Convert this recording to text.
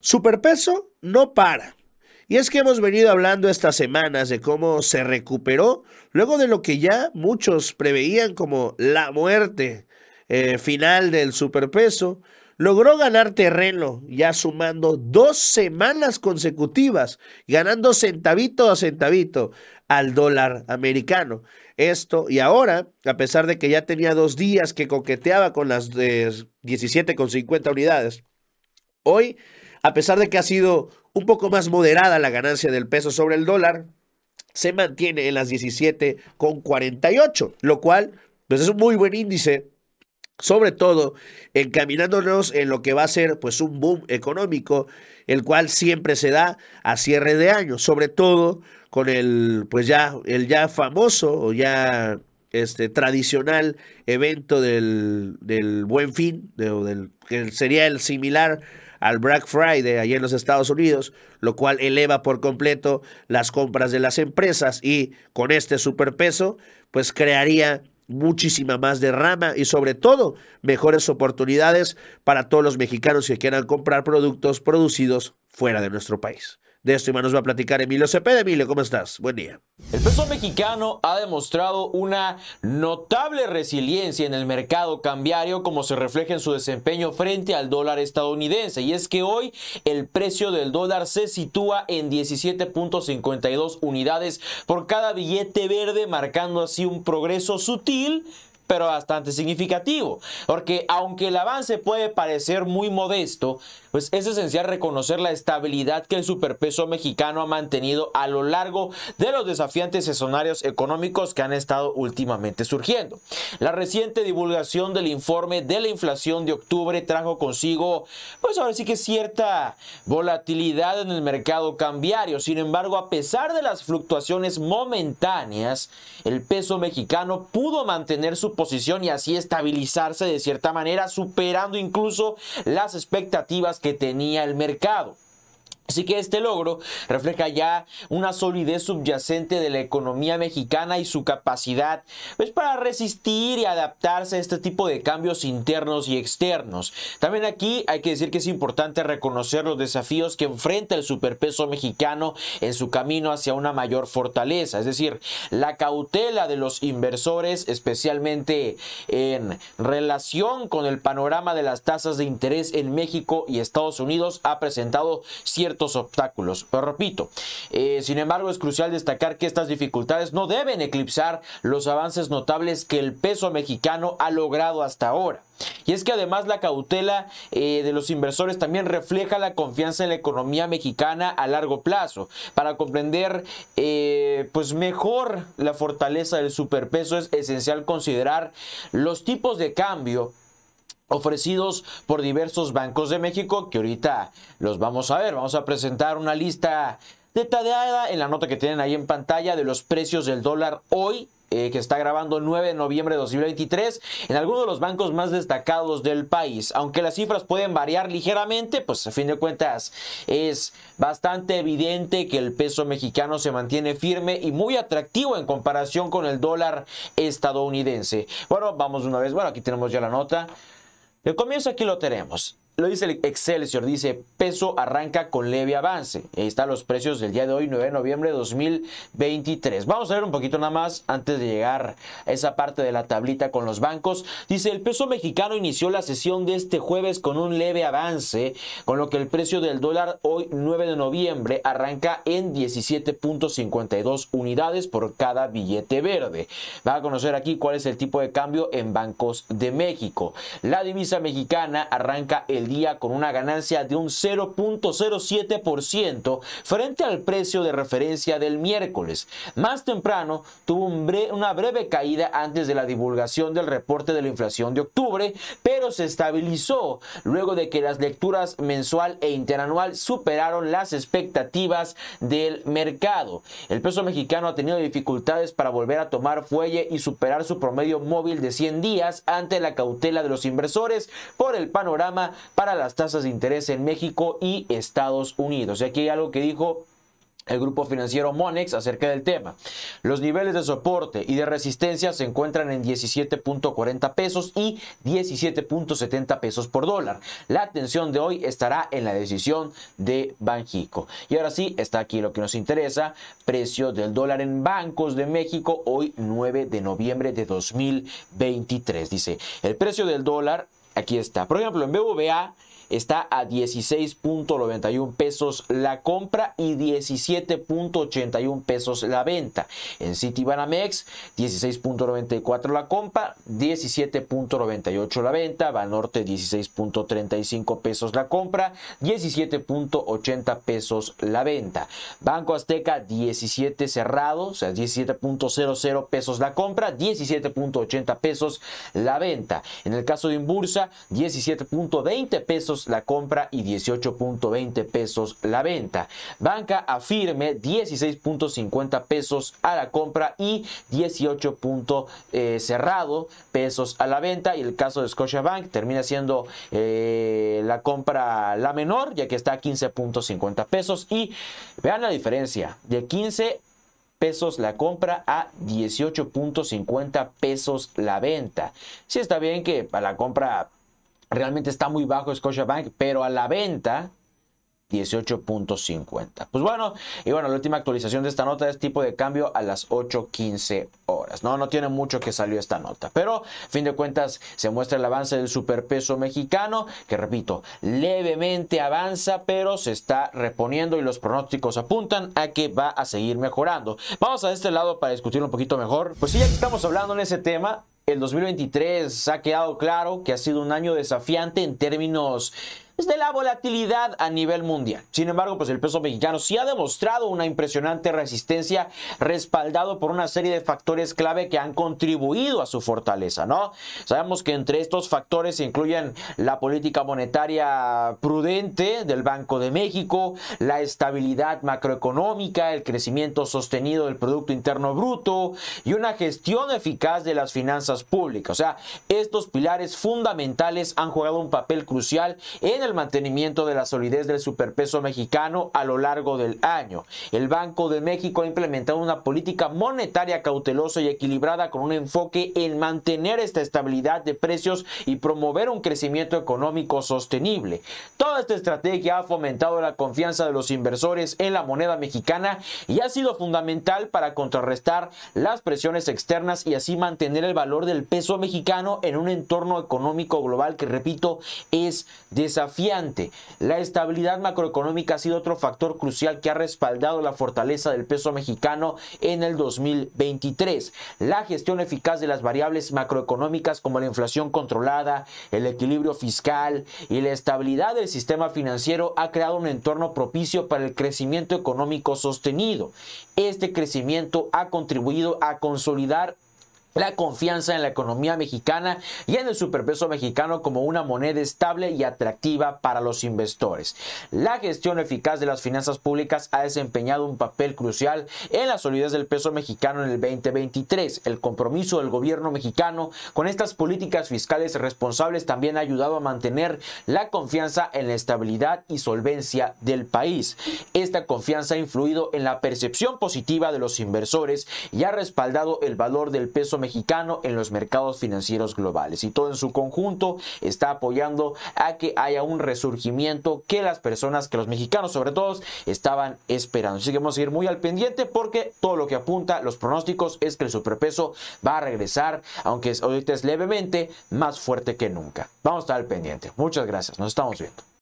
Superpeso no para. Y es que hemos venido hablando estas semanas de cómo se recuperó luego de lo que ya muchos preveían como la muerte eh, final del superpeso. Logró ganar terreno ya sumando dos semanas consecutivas, ganando centavito a centavito al dólar americano. Esto y ahora, a pesar de que ya tenía dos días que coqueteaba con las eh, 17,50 unidades, hoy a pesar de que ha sido un poco más moderada la ganancia del peso sobre el dólar, se mantiene en las 17,48, lo cual pues es un muy buen índice, sobre todo encaminándonos en lo que va a ser pues un boom económico, el cual siempre se da a cierre de año, sobre todo con el pues ya el ya famoso o ya este tradicional evento del, del Buen Fin, del, que sería el similar al Black Friday allá en los Estados Unidos, lo cual eleva por completo las compras de las empresas y con este superpeso, pues crearía muchísima más derrama y sobre todo mejores oportunidades para todos los mexicanos que quieran comprar productos producidos fuera de nuestro país. De esto y más nos va a platicar Emilio Cepeda. Emilio, ¿cómo estás? Buen día. El peso mexicano ha demostrado una notable resiliencia en el mercado cambiario como se refleja en su desempeño frente al dólar estadounidense. Y es que hoy el precio del dólar se sitúa en 17.52 unidades por cada billete verde, marcando así un progreso sutil pero bastante significativo, porque aunque el avance puede parecer muy modesto, pues es esencial reconocer la estabilidad que el superpeso mexicano ha mantenido a lo largo de los desafiantes escenarios económicos que han estado últimamente surgiendo. La reciente divulgación del informe de la inflación de octubre trajo consigo, pues ahora sí que cierta volatilidad en el mercado cambiario. Sin embargo, a pesar de las fluctuaciones momentáneas, el peso mexicano pudo mantener su posición y así estabilizarse de cierta manera, superando incluso las expectativas que tenía el mercado. Así que este logro refleja ya una solidez subyacente de la economía mexicana y su capacidad pues, para resistir y adaptarse a este tipo de cambios internos y externos. También aquí hay que decir que es importante reconocer los desafíos que enfrenta el superpeso mexicano en su camino hacia una mayor fortaleza, es decir, la cautela de los inversores, especialmente en relación con el panorama de las tasas de interés en México y Estados Unidos, ha presentado ciertos obstáculos. Pero repito, eh, sin embargo es crucial destacar que estas dificultades no deben eclipsar los avances notables que el peso mexicano ha logrado hasta ahora. Y es que además la cautela eh, de los inversores también refleja la confianza en la economía mexicana a largo plazo. Para comprender eh, pues mejor la fortaleza del superpeso es esencial considerar los tipos de cambio ofrecidos por diversos bancos de México que ahorita los vamos a ver. Vamos a presentar una lista detallada en la nota que tienen ahí en pantalla de los precios del dólar hoy eh, que está grabando 9 de noviembre de 2023 en algunos de los bancos más destacados del país. Aunque las cifras pueden variar ligeramente, pues a fin de cuentas es bastante evidente que el peso mexicano se mantiene firme y muy atractivo en comparación con el dólar estadounidense. Bueno, vamos una vez. Bueno, aquí tenemos ya la nota. El comienzo aquí lo tenemos. Lo dice el Excelsior, dice peso arranca con leve avance. Ahí están los precios del día de hoy, 9 de noviembre de 2023. Vamos a ver un poquito nada más antes de llegar a esa parte de la tablita con los bancos. Dice el peso mexicano inició la sesión de este jueves con un leve avance, con lo que el precio del dólar hoy 9 de noviembre arranca en 17.52 unidades por cada billete verde. Va a conocer aquí cuál es el tipo de cambio en bancos de México. La divisa mexicana arranca el día con una ganancia de un 0.07% frente al precio de referencia del miércoles. Más temprano tuvo una breve caída antes de la divulgación del reporte de la inflación de octubre, pero se estabilizó luego de que las lecturas mensual e interanual superaron las expectativas del mercado. El peso mexicano ha tenido dificultades para volver a tomar fuelle y superar su promedio móvil de 100 días ante la cautela de los inversores por el panorama para las tasas de interés en México y Estados Unidos. Y aquí hay algo que dijo el grupo financiero Monex acerca del tema. Los niveles de soporte y de resistencia se encuentran en 17.40 pesos y 17.70 pesos por dólar. La atención de hoy estará en la decisión de Banjico. Y ahora sí, está aquí lo que nos interesa, precio del dólar en bancos de México hoy 9 de noviembre de 2023. Dice, el precio del dólar, aquí está. Por ejemplo, en BVA está a 16.91 pesos la compra y 17.81 pesos la venta. En Citibanamex 16.94 la compra, 17.98 la venta. Banorte 16.35 pesos la compra, 17.80 pesos la venta. Banco Azteca 17 cerrado, o sea 17.00 pesos la compra, 17.80 pesos la venta. En el caso de Inbursa 17.20 pesos la compra y 18.20 pesos la venta. Banca Afirme 16.50 pesos a la compra y 18. Eh, cerrado pesos a la venta y el caso de Scotiabank termina siendo eh, la compra la menor ya que está a 15.50 pesos y vean la diferencia de 15 pesos la compra a 18.50 pesos la venta. Si está bien que a la compra Realmente está muy bajo Scotiabank, pero a la venta 18.50. Pues bueno, y bueno, la última actualización de esta nota es tipo de cambio a las 8.15 horas. No, no tiene mucho que salió esta nota, pero a fin de cuentas se muestra el avance del superpeso mexicano, que repito, levemente avanza, pero se está reponiendo y los pronósticos apuntan a que va a seguir mejorando. Vamos a este lado para discutirlo un poquito mejor. Pues sí, ya que estamos hablando en ese tema, el 2023 ha quedado claro que ha sido un año desafiante en términos de la volatilidad a nivel mundial. Sin embargo, pues el peso mexicano sí ha demostrado una impresionante resistencia respaldado por una serie de factores clave que han contribuido a su fortaleza, ¿no? Sabemos que entre estos factores se incluyen la política monetaria prudente del Banco de México, la estabilidad macroeconómica, el crecimiento sostenido del Producto Interno Bruto y una gestión eficaz de las finanzas públicas. O sea, estos pilares fundamentales han jugado un papel crucial en el el mantenimiento de la solidez del superpeso mexicano a lo largo del año. El Banco de México ha implementado una política monetaria cautelosa y equilibrada con un enfoque en mantener esta estabilidad de precios y promover un crecimiento económico sostenible. Toda esta estrategia ha fomentado la confianza de los inversores en la moneda mexicana y ha sido fundamental para contrarrestar las presiones externas y así mantener el valor del peso mexicano en un entorno económico global que, repito, es desafiante la estabilidad macroeconómica ha sido otro factor crucial que ha respaldado la fortaleza del peso mexicano en el 2023. La gestión eficaz de las variables macroeconómicas como la inflación controlada, el equilibrio fiscal y la estabilidad del sistema financiero ha creado un entorno propicio para el crecimiento económico sostenido. Este crecimiento ha contribuido a consolidar la confianza en la economía mexicana y en el superpeso mexicano como una moneda estable y atractiva para los inversores. La gestión eficaz de las finanzas públicas ha desempeñado un papel crucial en la solidez del peso mexicano en el 2023. El compromiso del gobierno mexicano con estas políticas fiscales responsables también ha ayudado a mantener la confianza en la estabilidad y solvencia del país. Esta confianza ha influido en la percepción positiva de los inversores y ha respaldado el valor del mexicano en los mercados financieros globales. Y todo en su conjunto está apoyando a que haya un resurgimiento que las personas, que los mexicanos sobre todo, estaban esperando. Así que vamos a ir muy al pendiente porque todo lo que apunta los pronósticos es que el superpeso va a regresar, aunque ahorita es levemente más fuerte que nunca. Vamos a estar al pendiente. Muchas gracias. Nos estamos viendo.